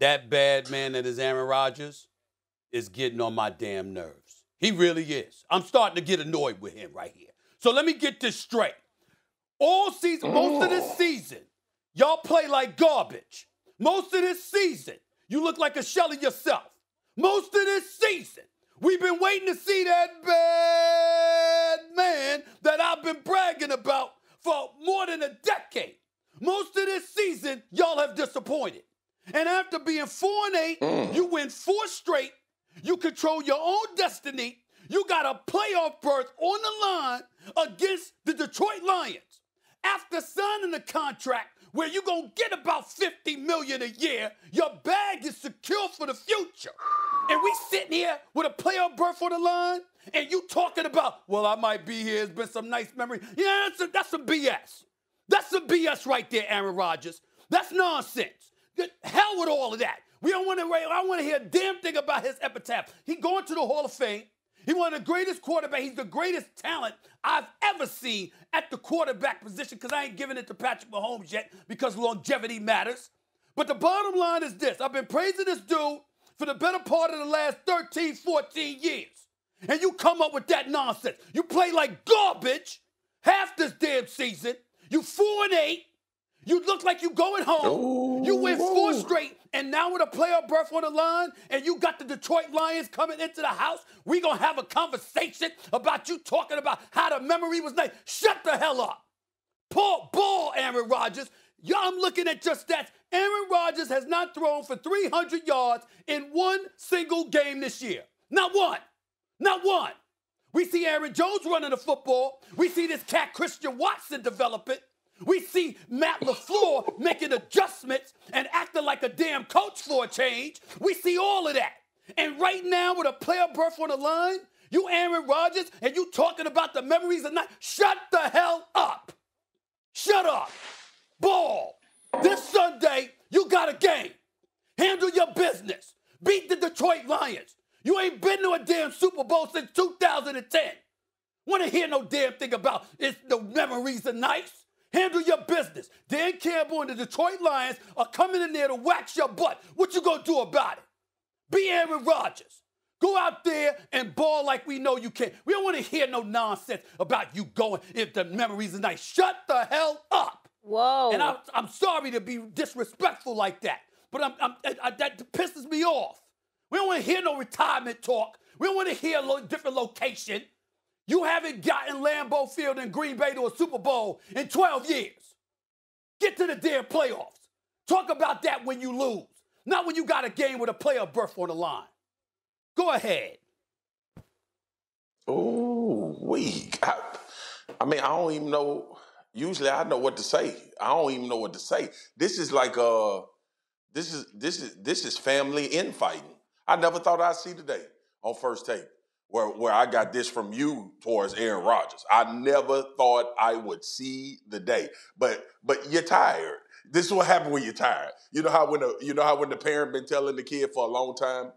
that bad man that is Aaron Rodgers is getting on my damn nerves. He really is. I'm starting to get annoyed with him right here. So let me get this straight. All season, most of this season, y'all play like garbage. Most of this season, you look like a shell of yourself. Most of this season, we've been waiting to see that bad man that I've been bragging about for more than a decade. Most of this season, y'all have disappointed. And after being four and eight, mm. you win four straight. You control your own destiny. You got a playoff berth on the line against the Detroit Lions. After signing the contract where you're gonna get about 50 million a year, your bag is secure for the future. And we sitting here with a playoff berth on the line, and you talking about, well, I might be here. It's been some nice memory. Yeah, that's, a, that's some BS. That's some BS right there, Aaron Rodgers. That's nonsense. Get hell with all of that. We don't want to. I want to hear a damn thing about his epitaph. He going to the Hall of Fame. He one of the greatest quarterback. He's the greatest talent I've ever seen at the quarterback position because I ain't giving it to Patrick Mahomes yet because longevity matters. But the bottom line is this I've been praising this dude for the better part of the last 13, 14 years. And you come up with that nonsense. You play like garbage half this damn season. You four and eight. You look like you going home. Ooh, you win four straight, and now with a playoff berth on the line, and you got the Detroit Lions coming into the house, we gonna have a conversation about you talking about how the memory was nice. Shut the hell up. Poor ball, Aaron Rodgers. Y'all, I'm looking at just that. Aaron Rodgers has not thrown for 300 yards in one single game this year. Not one. Not one. We see Aaron Jones running the football. We see this cat Christian Watson develop it. We see Matt LaFleur making adjustments and acting like a damn coach for a change. We see all of that. And right now, with a player berth on the line, you Aaron Rodgers and you talking about the memories of night. Shut the hell up. Shut up. Ball. This Sunday, you got a game. Handle your business. Beat the Detroit Lions. You ain't been to a damn Super Bowl since 2010. Want to hear no damn thing about it's the memories of nice? Handle your business. Dan Campbell and the Detroit Lions are coming in there to wax your butt. What you gonna do about it? Be Aaron Rodgers. Go out there and ball like we know you can. We don't want to hear no nonsense about you going if the memories are nice. Shut the hell up. Whoa. And I'm, I'm sorry to be disrespectful like that, but I'm, I'm I, that pisses me off. We don't want to hear no retirement talk. We don't want to hear a lo- different location. You haven't gotten Lambeau Field and Green Bay to a Super Bowl in 12 years. Get to the damn playoffs. Talk about that when you lose, not when you got a game with a playoff berth on the line. Go ahead. Oh, weak. I, I mean, I don't even know. Usually, I know what to say. I don't even know what to say. This is like uh, this is this is this is family infighting. I never thought I'd see today on first take where, where I got this from you towards Aaron Rodgers. I never thought I would see the day. But but you're tired. This is what happened when you're tired. You know how when the you know how when the parent been telling the kid for a long time,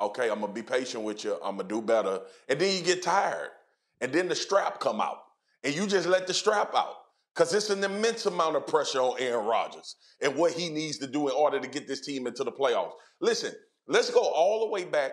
okay, I'm gonna be patient with you, I'm gonna do better. And then you get tired. And then the strap come out. And you just let the strap out. Because it's an immense amount of pressure on Aaron Rodgers and what he needs to do in order to get this team into the playoffs. Listen, let's go all the way back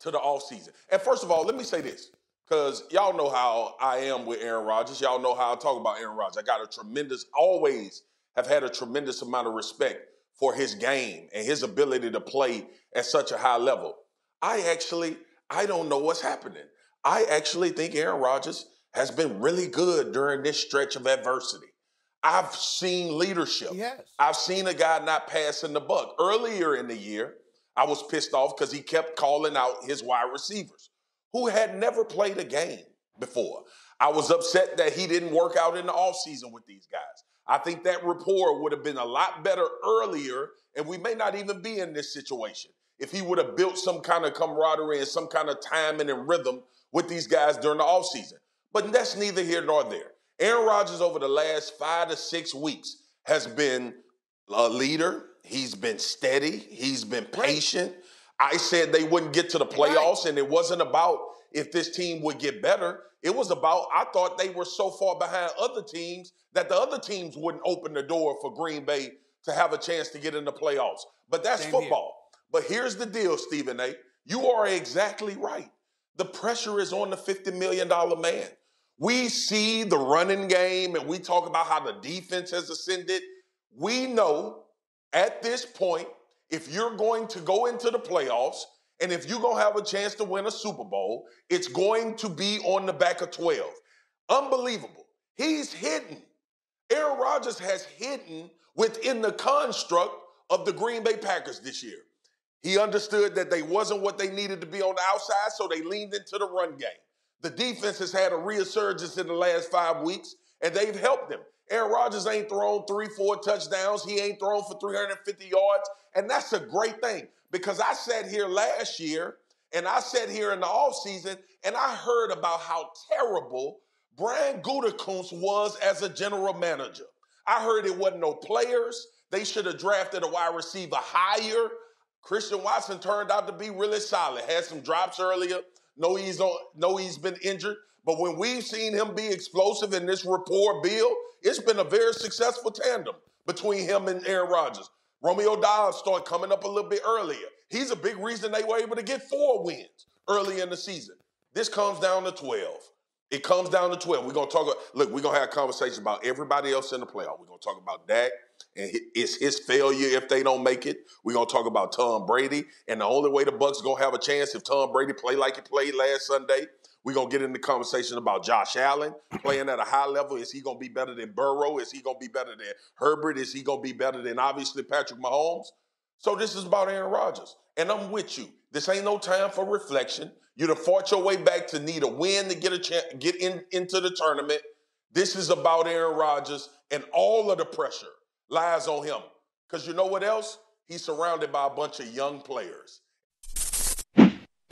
to the offseason. And first of all, let me say this, because y'all know how I am with Aaron Rodgers. Y'all know how I talk about Aaron Rodgers. I got a tremendous, always have had a tremendous amount of respect for his game and his ability to play at such a high level. I actually, I don't know what's happening. I actually think Aaron Rodgers has been really good during this stretch of adversity. I've seen leadership. Yes. I've seen a guy not passing the buck. Earlier in the year, I was pissed off because he kept calling out his wide receivers who had never played a game before. I was upset that he didn't work out in the offseason with these guys. I think that rapport would have been a lot better earlier, and we may not even be in this situation if he would have built some kind of camaraderie and some kind of timing and rhythm with these guys during the offseason. But that's neither here nor there. Aaron Rodgers, over the last five to six weeks, has been a leader, He's been steady. He's been patient. Right. I said they wouldn't get to the playoffs, right. and it wasn't about if this team would get better. It was about I thought they were so far behind other teams that the other teams wouldn't open the door for Green Bay to have a chance to get in the playoffs. But that's Same football. But here's the deal, Stephen A. You are exactly right. The pressure is on the $50 million man. We see the running game and we talk about how the defense has ascended. We know at this point, if you're going to go into the playoffs and if you're going to have a chance to win a Super Bowl, it's going to be on the back of 12. Unbelievable. He's hidden. Aaron Rodgers has hidden within the construct of the Green Bay Packers this year. He understood that they wasn't what they needed to be on the outside, so they leaned into the run game. The defense has had a resurgence in the last five weeks, and they've helped them. Aaron Rodgers ain't thrown three, four touchdowns. He ain't thrown for 350 yards. And that's a great thing because I sat here last year and I sat here in the offseason and I heard about how terrible Brian Gutekunst was as a general manager. I heard it wasn't no players. They should have drafted a wide receiver higher. Christian Watson turned out to be really solid. Had some drops earlier. No, he's on, no, he's been injured. But when we've seen him be explosive in this rapport build, it's been a very successful tandem between him and Aaron Rodgers. Romeo Doubs started coming up a little bit earlier. He's a big reason they were able to get four wins early in the season. This comes down to 12. It comes down to 12. We're to talk, look, we're to have a conversation about everybody else in the playoff. We're to talk about Dak and it's his failure if they don't make it. We're to talk about Tom Brady. And the only way the Bucs to have a chance if Tom Brady play like he played last Sunday we're going to get into the conversation about Josh Allen playing at a high level. Is he going to be better than Burrow? Is he going to be better than Herbert? Is he going to be better than obviously Patrick Mahomes? So this is about Aaron Rodgers. And I'm with you. This ain't no time for reflection. You'd have fought your way back to need a win to get a chance, get in, into the tournament. This is about Aaron Rodgers, and all of the pressure lies on him. Because you know what else? He's surrounded by a bunch of young players.